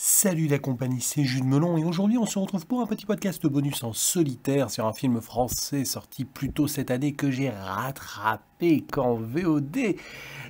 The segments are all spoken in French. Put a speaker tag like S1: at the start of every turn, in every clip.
S1: Salut la compagnie, c'est Jules Melon et aujourd'hui on se retrouve pour un petit podcast bonus en solitaire sur un film français sorti plus tôt cette année que j'ai rattrapé qu'en VOD.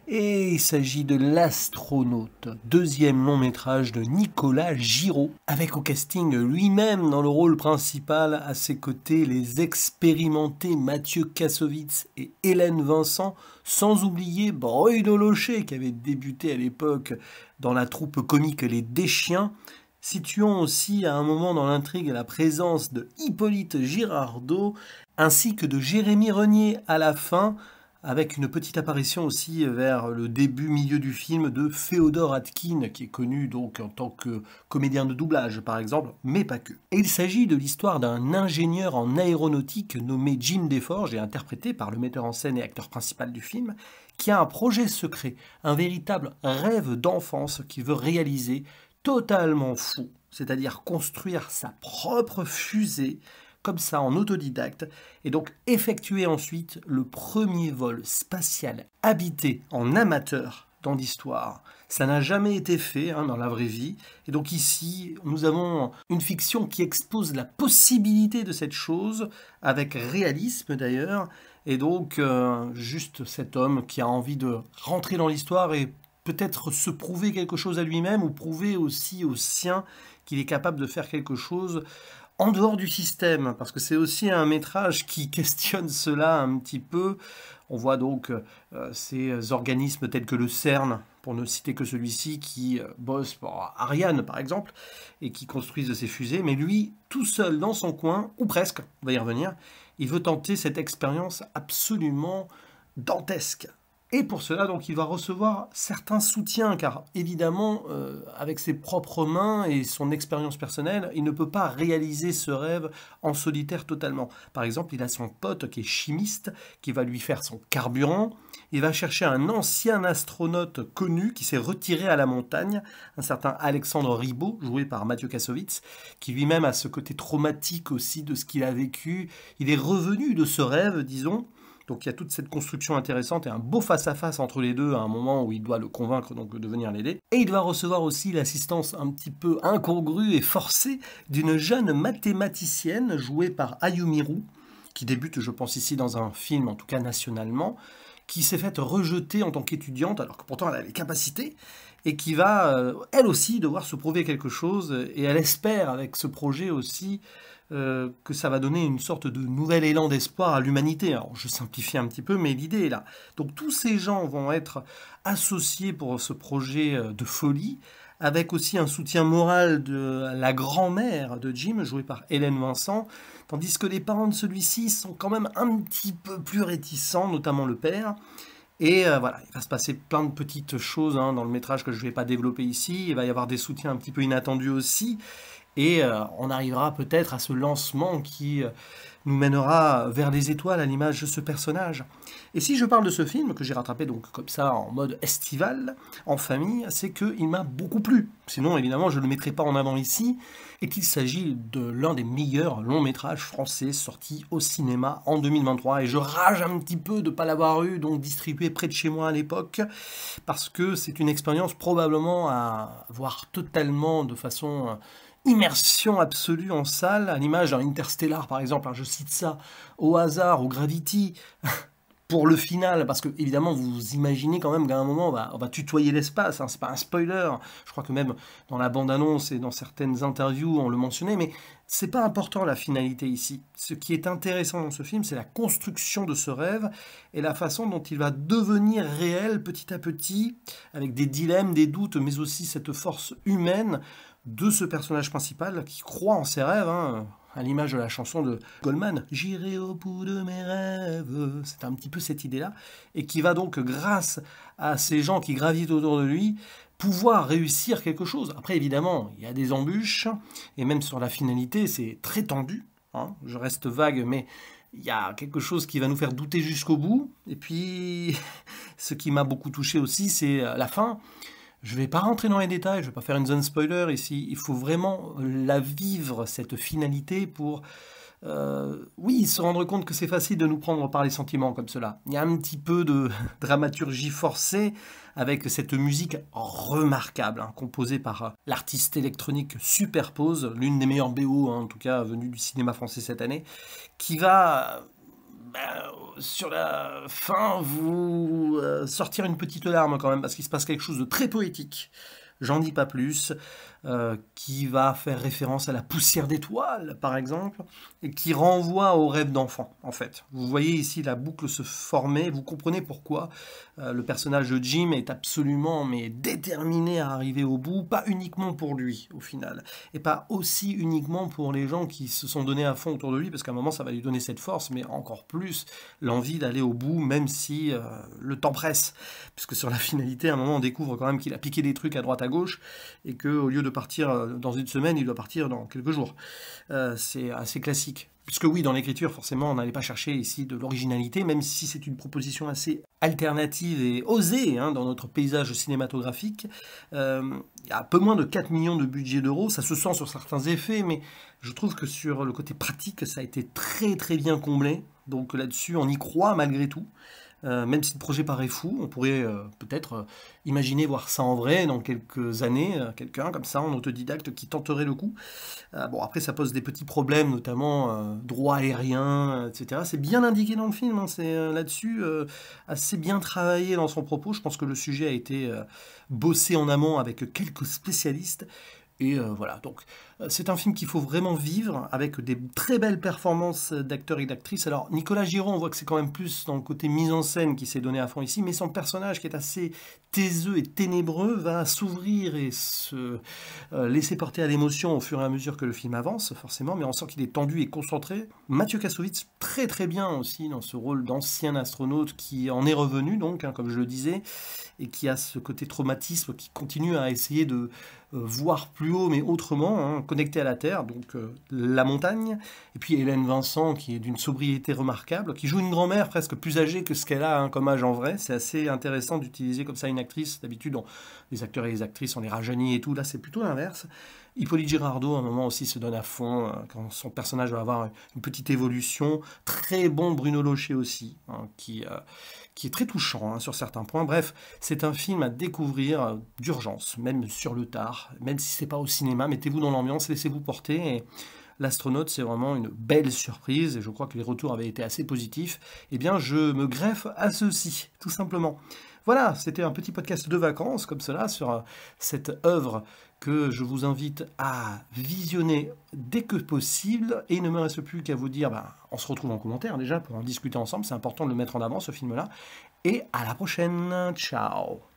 S1: Et il s'agit de L'Astronaute, deuxième long métrage de Nicolas Giraud, avec au casting lui-même dans le rôle principal, à ses côtés les expérimentés Mathieu Kassovitz et Hélène Vincent, sans oublier Bruno Locher qui avait débuté à l'époque dans la troupe comique Les Deschiens, situant aussi à un moment dans l'intrigue la présence de Hippolyte Girardot ainsi que de Jérémy Renier à la fin, avec une petite apparition aussi vers le début, milieu du film de Féodor Atkin, qui est connu donc en tant que comédien de doublage par exemple, mais pas que. Il s'agit de l'histoire d'un ingénieur en aéronautique nommé Jim Deforge et interprété par le metteur en scène et acteur principal du film, qui a un projet secret, un véritable rêve d'enfance qu'il veut réaliser, totalement fou, c'est-à-dire construire sa propre fusée, comme ça en autodidacte, et donc effectuer ensuite le premier vol spatial habité en amateur dans l'histoire. Ça n'a jamais été fait hein, dans la vraie vie. Et donc ici, nous avons une fiction qui expose la possibilité de cette chose, avec réalisme d'ailleurs, et donc, euh, juste cet homme qui a envie de rentrer dans l'histoire et peut-être se prouver quelque chose à lui-même ou prouver aussi aux siens qu'il est capable de faire quelque chose en dehors du système, parce que c'est aussi un métrage qui questionne cela un petit peu. On voit donc euh, ces organismes tels que le CERN, pour ne citer que celui-ci, qui euh, bosse pour Ariane par exemple, et qui construisent ces fusées, mais lui, tout seul dans son coin, ou presque, on va y revenir, il veut tenter cette expérience absolument dantesque. Et pour cela, donc, il va recevoir certains soutiens, car évidemment, euh, avec ses propres mains et son expérience personnelle, il ne peut pas réaliser ce rêve en solitaire totalement. Par exemple, il a son pote qui est chimiste, qui va lui faire son carburant. Il va chercher un ancien astronaute connu qui s'est retiré à la montagne, un certain Alexandre Ribot, joué par Mathieu Kassovitz, qui lui-même a ce côté traumatique aussi de ce qu'il a vécu. Il est revenu de ce rêve, disons, donc il y a toute cette construction intéressante et un beau face-à-face entre les deux à un moment où il doit le convaincre donc de venir l'aider. Et il va recevoir aussi l'assistance un petit peu incongrue et forcée d'une jeune mathématicienne jouée par Ayumiru, qui débute je pense ici dans un film en tout cas nationalement, qui s'est faite rejeter en tant qu'étudiante alors que pourtant elle a les capacités et qui va euh, elle aussi devoir se prouver quelque chose et elle espère avec ce projet aussi euh, que ça va donner une sorte de nouvel élan d'espoir à l'humanité. Alors je simplifie un petit peu, mais l'idée est là. Donc tous ces gens vont être associés pour ce projet euh, de folie, avec aussi un soutien moral de la grand-mère de Jim, jouée par Hélène Vincent, tandis que les parents de celui-ci sont quand même un petit peu plus réticents, notamment le père. Et euh, voilà, il va se passer plein de petites choses hein, dans le métrage que je ne vais pas développer ici. Il va y avoir des soutiens un petit peu inattendus aussi. Et euh, on arrivera peut-être à ce lancement qui euh, nous mènera vers les étoiles à l'image de ce personnage. Et si je parle de ce film, que j'ai rattrapé donc comme ça en mode estival, en famille, c'est qu'il m'a beaucoup plu. Sinon, évidemment, je ne le mettrai pas en avant ici, et qu'il s'agit de l'un des meilleurs longs métrages français sortis au cinéma en 2023. Et je rage un petit peu de ne pas l'avoir eu, donc distribué près de chez moi à l'époque, parce que c'est une expérience probablement à voir totalement de façon immersion absolue en salle, à l'image d'un Interstellar par exemple, hein, je cite ça au hasard, au Gravity, pour le final, parce que évidemment vous imaginez quand même qu'à un moment on va, tutoyer l'espace, hein, c'est pas un spoiler, je crois que même dans la bande-annonce et dans certaines interviews on le mentionnait, mais c'est pas important la finalité ici. Ce qui est intéressant dans ce film, c'est la construction de ce rêve et la façon dont il va devenir réel petit à petit, avec des dilemmes, des doutes, mais aussi cette force humaine de ce personnage principal qui croit en ses rêves, hein, à l'image de la chanson de Goldman, J'irai au bout de mes rêves, c'est un petit peu cette idée-là, et qui va donc, grâce à ces gens qui gravitent autour de lui, pouvoir réussir quelque chose. Après, évidemment, il y a des embûches, et même sur la finalité, c'est très tendu, hein. je reste vague, mais il y a quelque chose qui va nous faire douter jusqu'au bout, et puis, ce qui m'a beaucoup touché aussi, c'est la fin, je ne vais pas rentrer dans les détails, je ne vais pas faire une zone spoiler ici. Il faut vraiment la vivre, cette finalité, pour euh, oui, se rendre compte que c'est facile de nous prendre par les sentiments comme cela. Il y a un petit peu de dramaturgie forcée avec cette musique remarquable, hein, composée par euh, l'artiste électronique Superpose, l'une des meilleures BO, en tout cas venue du cinéma français cette année, qui va bah, sur la fin vous euh, sortir une petite larme quand même, parce qu'il se passe quelque chose de très poétique. J'en dis pas plus. Euh, qui va faire référence à la poussière d'étoiles, par exemple, et qui renvoie au rêve d'enfant, en fait. Vous voyez ici la boucle se former, vous comprenez pourquoi euh, le personnage de Jim est absolument mais déterminé à arriver au bout, pas uniquement pour lui, au final, et pas aussi uniquement pour les gens qui se sont donnés à fond autour de lui, parce qu'à un moment ça va lui donner cette force, mais encore plus l'envie d'aller au bout, même si euh, le temps presse, puisque sur la finalité, à un moment on découvre quand même qu'il a piqué des trucs à droite à gauche, et que au lieu de partir euh, dans une semaine, il doit partir dans quelques jours. Euh, c'est assez classique. Puisque oui, dans l'écriture, forcément, on n'allait pas chercher ici de l'originalité, même si c'est une proposition assez alternative et osée hein, dans notre paysage cinématographique. Euh, il y a un peu moins de 4 millions de budget d'euros, ça se sent sur certains effets, mais je trouve que sur le côté pratique, ça a été très très bien comblé. Donc là-dessus, on y croit malgré tout. Euh, même si le projet paraît fou, on pourrait euh, peut-être euh, imaginer voir ça en vrai dans quelques années, quelqu'un comme ça en autodidacte qui tenterait le coup. bon, après, ça pose des petits problèmes, notamment droit aérien, etc. C'est bien indiqué dans le film, hein, c'est là-dessus assez bien travaillé dans son propos. Je pense que le sujet a été bossé en amont avec quelques spécialistes. Et voilà, donc c'est un film qu'il faut vraiment vivre avec des très belles performances d'acteurs et d'actrices. Alors Nicolas Giron, on voit que c'est quand même plus dans le côté mise en scène qui s'est donné à fond ici, mais son personnage qui est assez taiseux et ténébreux va s'ouvrir et se euh, laisser porter à l'émotion au fur et à mesure que le film avance, forcément, mais on sent qu'il est tendu et concentré. Mathieu Kassovitz, très très bien aussi dans ce rôle d'ancien astronaute qui en est revenu, donc, hein, comme je le disais, et qui a ce côté traumatisme qui continue à essayer de euh, voir plus haut, mais autrement, hein, connecté à la Terre, donc euh, la montagne. Et puis Hélène Vincent, qui est d'une sobriété remarquable, qui joue une grand-mère presque plus âgée que ce qu'elle a hein, comme âge en vrai. C'est assez intéressant d'utiliser comme ça une actrice. D'habitude, les acteurs et les actrices, on les rajeunit et tout. Là, c'est plutôt l'inverse. Hippolyte Girardot, à un moment aussi, se donne à fond euh, quand son personnage va avoir une petite évolution. Très bon Bruno Locher aussi, hein, qui, euh, qui est très touchant hein, sur certains points. Bref, c'est un film à découvrir euh, d'urgence, même sur le tard, même si c'est pas au cinéma. Mettez-vous dans l'ambiance, laissez-vous porter. L'astronaute, c'est vraiment une belle surprise, et je crois que les retours avaient été assez positifs. Eh bien, je me greffe à ceci, tout simplement. Voilà, c'était un petit podcast de vacances, comme cela, sur cette œuvre que je vous invite à visionner dès que possible. Et il ne me reste plus qu'à vous dire, ben, on se retrouve en commentaire déjà pour en discuter ensemble. C'est important de le mettre en avant, ce film-là. Et à la prochaine. Ciao